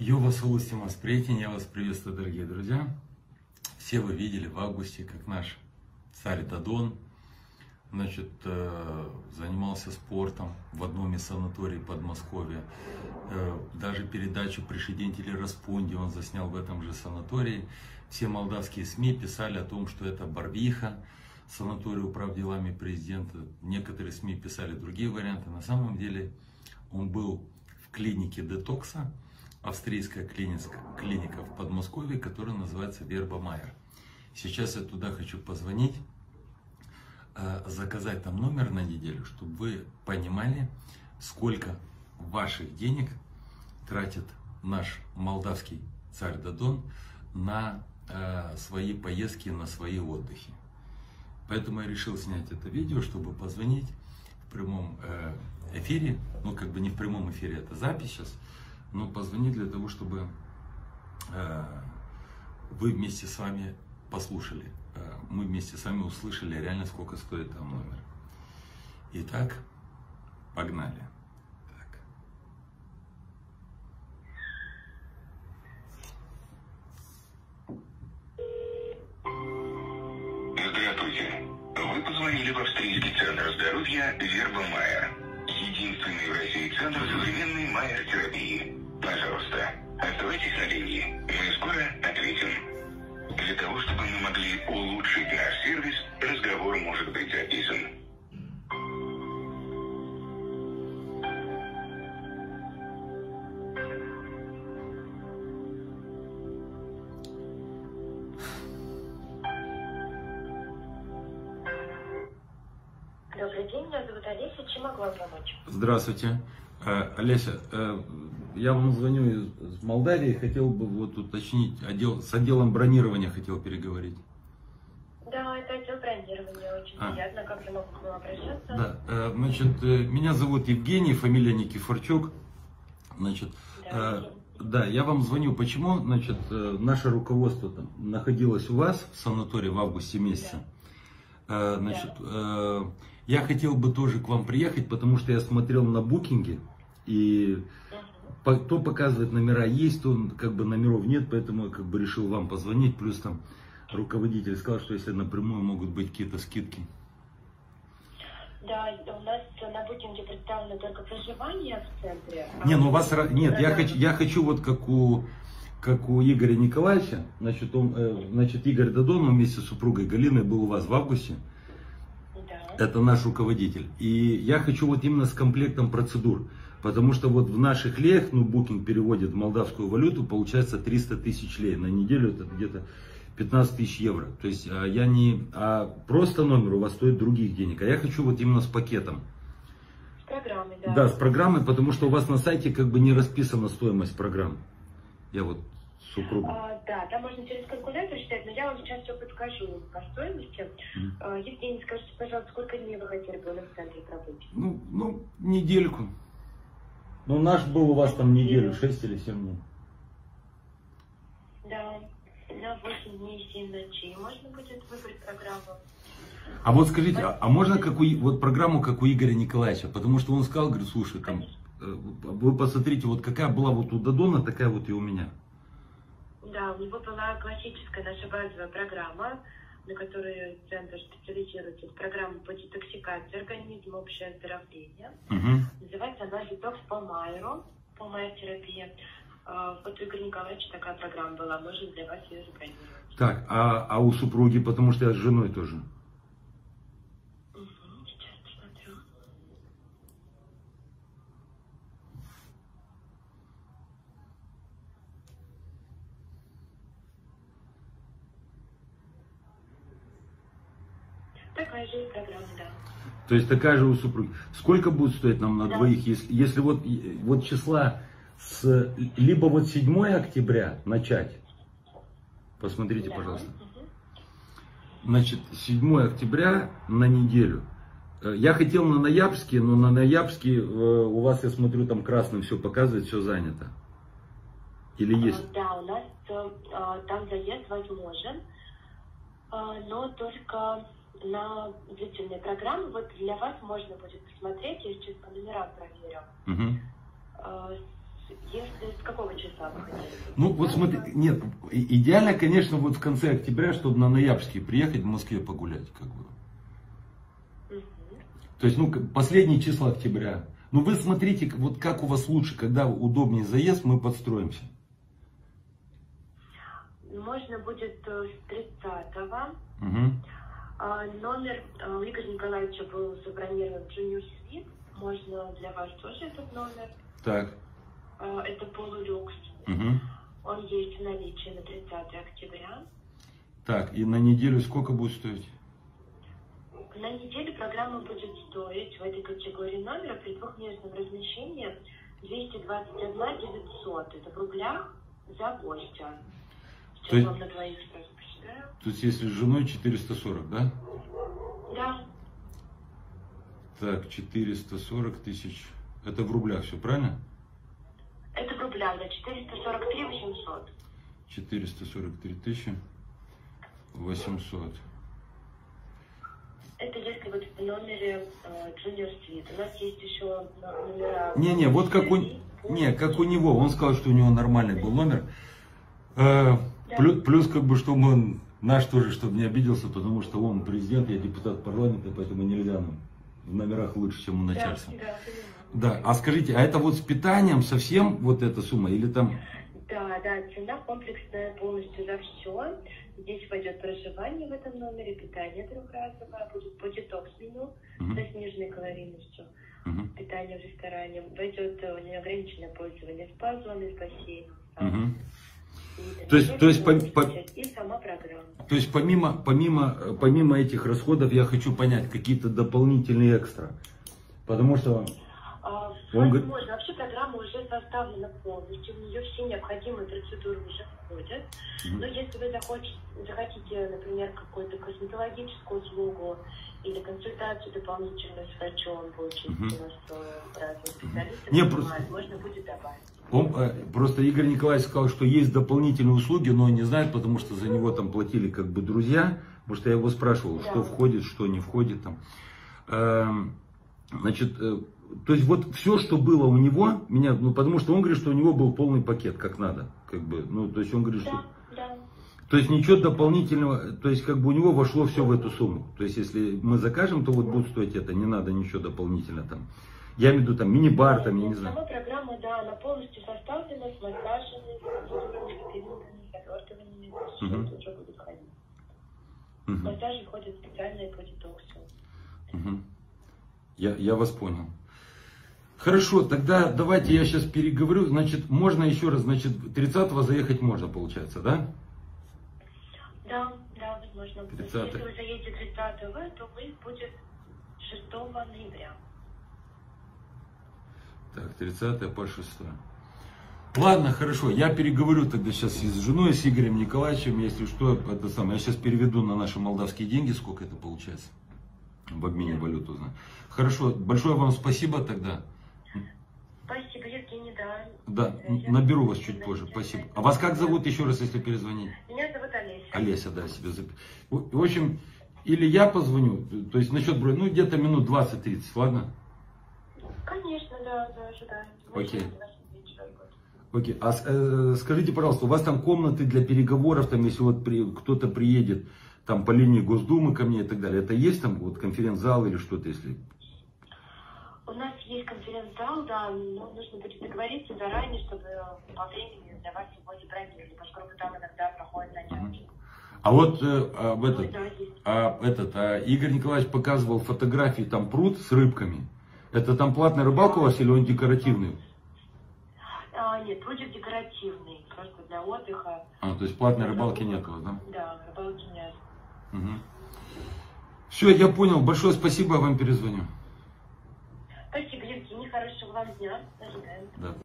Йова Солустима Спретин, я вас приветствую, дорогие друзья. Все вы видели в августе, как наш царь Дадон значит, э, занимался спортом в одном из санаторий Подмосковья. Э, даже передачу «Пришедентели Распунди» он заснял в этом же санатории. Все молдавские СМИ писали о том, что это Барвиха, санаторий управ делами президента. Некоторые СМИ писали другие варианты. На самом деле он был в клинике детокса, австрийская клиника, клиника в Подмосковье, которая называется Верба Майер. Сейчас я туда хочу позвонить Э, заказать там номер на неделю, чтобы вы понимали, сколько ваших денег тратит наш молдавский царь Дадон на э, свои поездки, на свои отдыхи. Поэтому я решил снять это видео, чтобы позвонить в прямом э, эфире, ну как бы не в прямом эфире, это запись сейчас, но позвонить для того, чтобы э, вы вместе с вами послушали Э, мы вместе с вами услышали реально, сколько стоит там номер. Итак, погнали. Здравствуйте. Вы позвонили в австрийский центр здоровья Верба Майер. Единственный в России центр современной майер-терапии. Пожалуйста, оставайтесь на линии. Мы скоро ответим. Для того, чтобы мы могли улучшить наш сервис, разговор может быть записан. Добрый день, меня зовут Олеся. Чем могу вам помочь? Здравствуйте. Э, Олеся, э, я вам звоню из Молдавии, хотел бы вот уточнить, отдел, с отделом бронирования хотел переговорить. Да, это отдел бронирования, очень а. приятно, как я могу к вам обращаться? Да, э, значит, меня зовут Евгений, фамилия Никифорчук. Значит, да, да, я вам звоню, почему, значит, наше руководство там находилось у вас в санатории в августе месяце. Да. Значит, да. я хотел бы тоже к вам приехать, потому что я смотрел на букинге, и то показывает номера есть, то как бы номеров нет, поэтому я как бы решил вам позвонить. Плюс там руководитель сказал, что если напрямую могут быть какие-то скидки. Да, у нас на букинге представлено только проживание в центре. Не, ну у вас нет, я хочу, я хочу вот как у как у Игоря Николаевича, значит, он, э, значит Игорь Дадон вместе с супругой Галиной был у вас в августе. Да. Это наш руководитель. И я хочу вот именно с комплектом процедур. Потому что вот в наших леях, ну, Booking переводит в молдавскую валюту, получается 300 тысяч лей. На неделю это где-то 15 тысяч евро. То есть а я не, а просто номер у вас стоит других денег. А я хочу вот именно с пакетом. С программой, да. Да, с программой, потому что у вас на сайте как бы не расписана стоимость программ. Я вот супругу. А, да, там можно через калькулятор считать, но я вам сейчас все подскажу по стоимости. Mm. А, Евгений, скажите, пожалуйста, сколько дней вы хотели бы у нас в центре пробыть? Ну, ну, недельку. Ну, наш был у вас там неделю, 6 или 7 дней. Да, на 8 дней, 7 ночей можно будет выбрать программу. А вот скажите, а, а можно как у, вот программу, как у Игоря Николаевича? Потому что он сказал, говорит, слушай, там, э, вы посмотрите, вот какая была вот у Дадона, такая вот и у меня. У него была классическая наша базовая программа, на которой центр специализируется. Программа по детоксикации организма, общее оздоровление. Угу. Называется она «Детокс по Майеру», по терапия. Вот у Игоря Николаевича такая программа была, можем для вас ее забронировать. Так, а, а у супруги, потому что я с женой тоже? Такая же программа, да. То есть такая же у супруги. Сколько будет стоить нам на да. двоих, если, если вот, вот числа с либо вот 7 октября начать? Посмотрите, да. пожалуйста. Значит, 7 октября на неделю. Э, я хотел на ноябрьский, но на ноябрьский э, у вас, я смотрю, там красным все показывает, все занято. Или есть? Э, да, у нас там заезд возможен, но только на длительные программы. Вот для вас можно будет посмотреть, я сейчас по номерам проверю. Угу. Если с какого числа вы хотели? Ну, вот смотри, нет, идеально, конечно, вот в конце октября, чтобы на ноябрьский приехать в Москве погулять, как бы. Мгм. То есть, ну, последние числа октября. Ну, вы смотрите, вот как у вас лучше, когда удобнее заезд, мы подстроимся. Можно будет э, с 30-го. Мгм. А, Номер э, у Игоря Николаевича был забронирован Junior Suite. Можно для вас тоже этот номер. Так. А, Это полулюкс. Мгм. Он есть в наличии на 30 октября. Так, и на неделю сколько будет стоить? На неделю программа будет стоить в этой категории номера при двухместном размещении 221 900. Это в рублях за гостя. То Сейчас есть- вам на двоих. То есть, если с женой 440, да? Да, Так, 440 тысяч. Это в рублях все, правильно? это в рублях, да, 443 800. 443 тысячи 800. Это если вот в номере э, Junior Suite. У нас есть еще но- номера... Не-не, вот как у, не, как у него. Он сказал, что у него нормальный был номер. Плюс, плюс, как бы, чтобы он, наш тоже, чтобы не обиделся, потому что он президент, я депутат парламента, поэтому нельзя нам в номерах лучше, чем у Да, начальства. да, понимаю. Да, а скажите, а это вот с питанием совсем вот эта сумма или там... Да, да, цена комплексная полностью за все. Здесь войдет проживание в этом номере, питание трехразовое, будет по детокс-меню Мгм, со сниженной калорийностью, мгм, питание в ресторане. Войдет э, неограниченное пользование спа-зоны с бассейном. мгм. То есть- то есть по- по-. То есть помимо, помимо, помимо этих расходов я хочу понять какие-то дополнительные экстра. Потому что... Он говорит- возможно, вообще программа уже составлена полностью, в нее все необходимые процедуры уже входят. Мгм. Но если вы захочете, захотите, например, какую-то косметологическую услугу или консультацию дополнительную с врачом, получить Мгм. у нас разные специалисты, принимают, просто- можно будет добавить. Он, э, просто Игорь Николаевич сказал, что есть дополнительные услуги, но он не знает, потому что за него там платили как бы друзья. Потому что я его спрашивал, Да. что входит, что не входит там. Эм, Значит, э, то есть вот все, что было у него, меня, ну потому что он говорит, что у него был полный пакет, как надо, как бы, ну то есть он говорит, что, Да, да. то есть ничего дополнительного, то есть как бы у него вошло все в эту сумму. То есть если мы закажем, то вот будет стоить это, не надо ничего дополнительно там. Я имею в виду там мини-бар, там, я не знаю. Сама программа, да, она полностью составлена с массажами, с Мгм. всё это уже будет входить. Мгм. Массажи ходят специальные по детоксу. Мгм. Я, я вас понял. Хорошо, тогда давайте я сейчас переговорю. Значит, можно еще раз, значит, 30-го заехать можно, получается, да? Да, да, возможно. 30. Если вы заедете 30-го, то выезд будет 6 ноября. Так, 30 по 6. Ладно, хорошо, я переговорю тогда сейчас с женой, с Игорем Николаевичем, если что, это самое. Я сейчас переведу на наши молдавские деньги, сколько это получается. В обмене валют узнаю. Хорошо, большое вам спасибо тогда. Спасибо, Евгений, да. Да, Я- наберу вас чуть позже. Спасибо. А вас как зовут еще раз, если перезвонить? Меня зовут Олеся. Олеся, да, себе зап... В общем, или я позвоню, то есть насчет брони, ну где-то минут 20-30, ладно? Конечно, да, да, ожидаем. Окей. Окей, а э, скажите, пожалуйста, у вас там комнаты для переговоров, там, если вот при- кто-то приедет там по линии Госдумы ко мне и так далее, это есть там вот конференц-зал или что-то, если... Конференц-зал, да, но нужно будет договориться заранее, чтобы по времени для вас его забронировали, поскольку там иногда проходят занятия. А вот э, Ну, этот, а, этот а Игорь Николаевич показывал фотографии, там пруд с рыбками. Это там платная рыбалка у вас или он декоративный? А, нет, будет декоративный, просто для отдыха. А, то есть платной рыбалки нет у вас, да? Да, рыбалки нет. Все, я понял. Большое спасибо, я вам перезвоню. Спасибо, Евгений, хорошего вам дня. Ожидаем. Да.